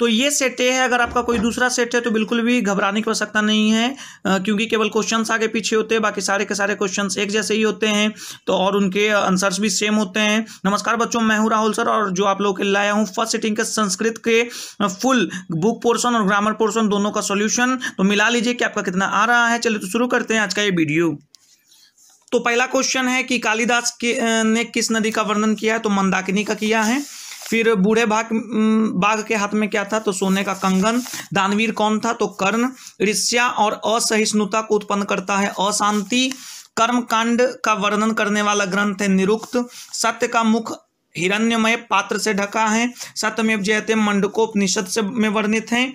तो ये सेट है। अगर आपका कोई दूसरा सेट है तो बिल्कुल भी घबराने की आवश्यकता नहीं है क्योंकि केवल क्वेश्चन आगे पीछे होते हैं, बाकी सारे के सारे क्वेश्चन एक जैसे ही होते हैं तो और उनके आंसर्स भी सेम होते हैं। नमस्कार बच्चों, मैं हूँ राहुल सर, और जो आप लोग के लाया हूँ फ़र्स्ट सिटिंग के संस्कृत के फुल बुक पोर्सन और ग्रामर पोर्सन दोनों का सोल्यूशन तो मिला लीजिए कि आपका कितना आ रहा है। चलिए तो शुरू करते हैं आज का ये वीडियो तो पहला क्वेश्चन है कि कालिदास के ने किस नदी का वर्णन किया है? तो मंदाकिनी का किया है। फिर बूढ़े भाग बाघ के हाथ में क्या था? तो सोने का कंगन, दानवीर कौन था? तो कर्ण, ऋष्या और असहिष्णुता को उत्पन्न करता है। अशांति कर्म कांड का वर्णन करने वाला ग्रंथ है निरुक्त। सत्य का मुख हिरण्यमय पात्र से ढका है। सत्यमेव जयते मंडकोपनिषद से में वर्णित है।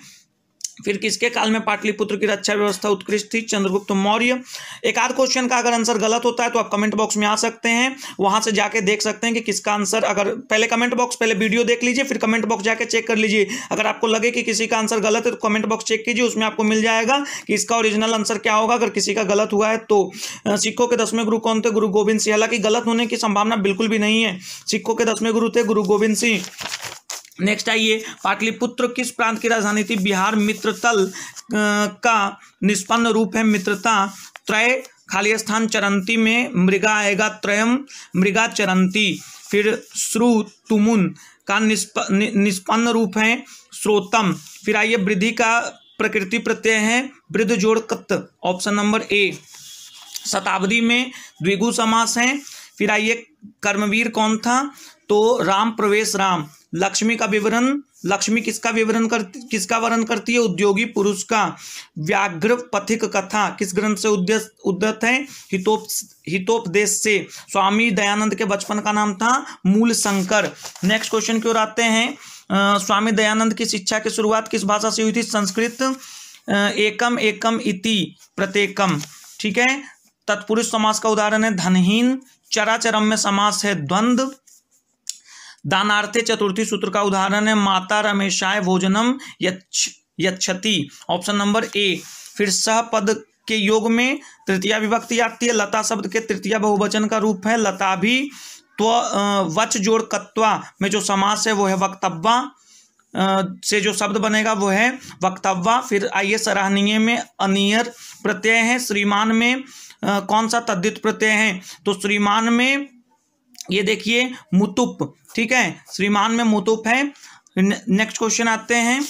फिर किसके काल में पाटलिपुत्र की रक्षा व्यवस्था उत्कृष्ट थी? चंद्रगुप्त मौर्य। एक आध क्वेश्चन का अगर आंसर गलत होता है तो आप कमेंट बॉक्स में आ सकते हैं। वहाँ से जाके देख सकते हैं कि किसका आंसर अगर पहले कमेंट बॉक्स पहले वीडियो देख लीजिए, फिर कमेंट बॉक्स जाके चेक कर लीजिए। अगर आपको लगे कि किसी का आंसर गलत है तो कमेंट बॉक्स चेक कीजिए, उसमें आपको मिल जाएगा कि इसका ओरिजिनल आंसर क्या होगा। अगर किसी का गलत हुआ है तो सिखों के दसवें गुरु कौन थे? गुरु गोविंद सिंह। हालाँकि गलत होने की संभावना बिल्कुल भी नहीं है। सिखों के दसवें गुरु थे गुरु गोविंद सिंह। नेक्स्ट आइए, पाटलिपुत्र किस प्रांत की राजधानी थी? बिहार मित्रतल का निष्पन्न रूप है मित्रता। त्रय खाली स्थान चरंती में मृगा आएगा, त्रयम मृगा चरंती। फिर श्रु तुमुन का निष्प निष्पन्न रूप है श्रोतम। फिर आइए, वृद्धि का प्रकृति प्रत्यय है वृद्ध जोड़ कत ऑप्शन नंबर ए। शताब्दी में द्विगु समास है फिर आइए कर्मवीर कौन था? तो राम प्रवेश राम। लक्ष्मी का विवरण लक्ष्मी किसका विवरण कर किसका वर्णन करती है? उद्योगी पुरुष का। व्याघ्र पथिक कथा किस ग्रंथ से उद्धत है? हितोप हितोपदेश से। स्वामी दयानंद के बचपन का नाम था मूल शंकर। नेक्स्ट क्वेश्चन की ओर आते हैं। आ, स्वामी दयानंद की शिक्षा की शुरुआत किस भाषा से हुई थी? संस्कृत। एकम एकम इति प्रत्येकम। ठीक है? तत्पुरुष समास का उदाहरण है धनहीन। चराचरम में समास है द्वंद्व दानार्थे चतुर्थी सूत्र का उदाहरण है, माता रमेशाय भोजनम यक्षति ऑप्शन नंबर ए, फिर सह पद के योग में तृतीया विभक्ति आती है, लता शब्द के तृतीया बहुवचन का रूप है, लता भी तो वच जोड़ कत्वा में जो समास है, वो है वक्तव्वा। से जो शब्द बनेगा, वो है वक्तव्वा। फिर आइए सराहनीय में अनियर प्रत्यय है, श्रीमान में कौन सा तद्दित प्रत्यय है? तो श्रीमान में, ये देखिए, मुतुप, ठीक है? श्रीमान में मुतुप है। नेक्स्ट क्वेश्चन आते हैं।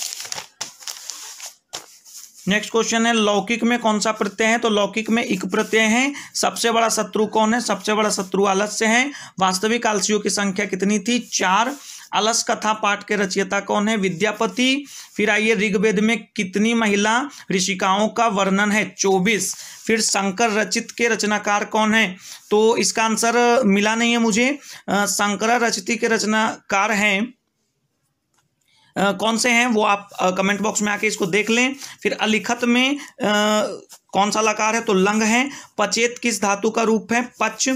नेक्स्ट क्वेश्चन है, लौकिक में कौन सा प्रत्यय है? तो लौकिक में इक प्रत्यय है। सबसे बड़ा शत्रु कौन है? सबसे बड़ा शत्रु आलस्य है। वास्तविक आलसियों की संख्या कितनी थी? चार। अलस कथा पाठ के रचयिता कौन है? विद्यापति। फिर आइए ऋग्वेद में कितनी महिला ऋषिकाओं का वर्णन है? चौबीस। फिर शंकर रचित के रचनाकार कौन है? तो इसका आंसर मिला नहीं है मुझे। शंकर रचित के रचनाकार हैं। कौन से हैं? वो आप कमेंट बॉक्स में आके इसको देख लें। फिर अलिखत में आ, कौन सा लकार है? तो लंग है। पचेत किस धातु का रूप है? पच।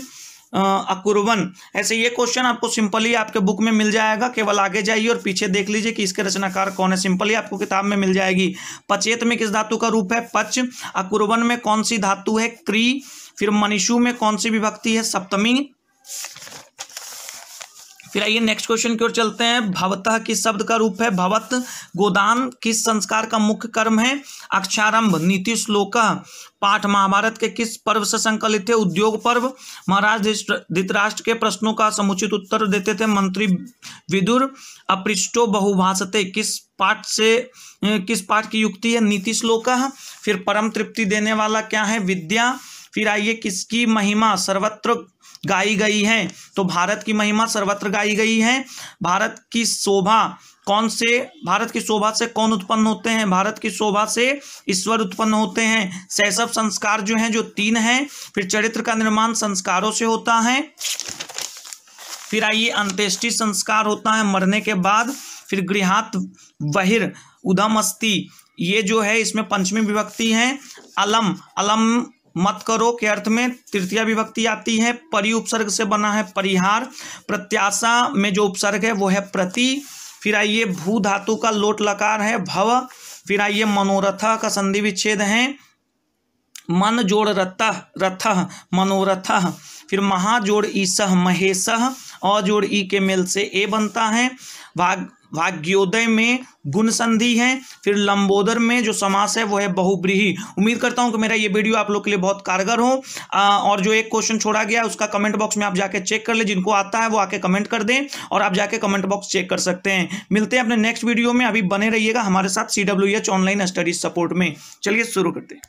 अकुरवन। ऐसे ये क्वेश्चन आपको सिंपली आपके बुक में मिल जाएगा, केवल आगे जाइए और पीछे देख लीजिए कि इसके रचनाकार कौन है। सिंपली आपको किताब में मिल जाएगी। पचेत में किस धातु का रूप है? पच। अकुरवन में कौन सी धातु है? क्री। फिर मनीषु में कौन सी विभक्ति है? सप्तमी। फिर आइए नेक्स्ट क्वेश्चन की ओर चलते हैं। भवतः किस शब्द का रूप है? भवत, गोदान, किस संस्कार का मुख्य कर्म है? अक्षारंभ, नीति श्लोक, पाठ, महाभारत के किस पर्व से संकलित है? उद्योग पर्व। महाराज धृतराष्ट्र के प्रश्नों का समुचित उत्तर देते थे मंत्री विदुर। अपृष्टो बहुभाषते किस पाठ से किस पाठ की युक्ति है? नीति श्लोक। फिर परम तृप्ति देने वाला क्या है? विद्या। फिर आइए, किसकी महिमा सर्वत्र गाई गई है। तो भारत की महिमा सर्वत्र गाई गई है। भारत की शोभा कौन से, भारत की शोभा से कौन उत्पन्न होते हैं? भारत की शोभा से ईश्वर उत्पन्न होते हैं। शैशव संस्कार जो हैं, जो तीन हैं, फिर चरित्र का निर्माण संस्कारों से होता है। फिर आइए अंत्येष्टि संस्कार होता है मरने के बाद। फिर गृहात वहिर उधम अस्थि, ये जो है, इसमें पंचमी विभक्ति है। अलम अलम मत करो के अर्थ में तृतीय विभक्ति आती है, परि उपसर्ग से बना है परिहार। प्रत्याशा में जो उपसर्ग है, वो है प्रति। फिर आइए, भू धातु का लोट लकार है, भव। फिर आइए, मनोरथ का संधि विच्छेद है। मन जोड़ रथ रथ, मनोरथ। फिर महा जोड़ ईसह महेश। अ जोड़ ई के मेल से ए बनता है। भाग भाग्योदय में गुण संधि है फिर लंबोदर में जो समास है वो है बहुब्रीही। उम्मीद करता हूँ कि मेरा ये वीडियो आप लोग के लिए बहुत कारगर हो। आ, और जो एक क्वेश्चन छोड़ा गया उसका कमेंट बॉक्स में आप जाके चेक कर ले जिनको आता है वो आके कमेंट कर दें और आप जाके कमेंट बॉक्स चेक कर सकते हैं। मिलते हैं अपने नेक्स्ट वीडियो में। अभी बने रहिएगा हमारे साथ सी ऑनलाइन स्टडीज़ सपोर्ट में। चलिए शुरू करते हैं।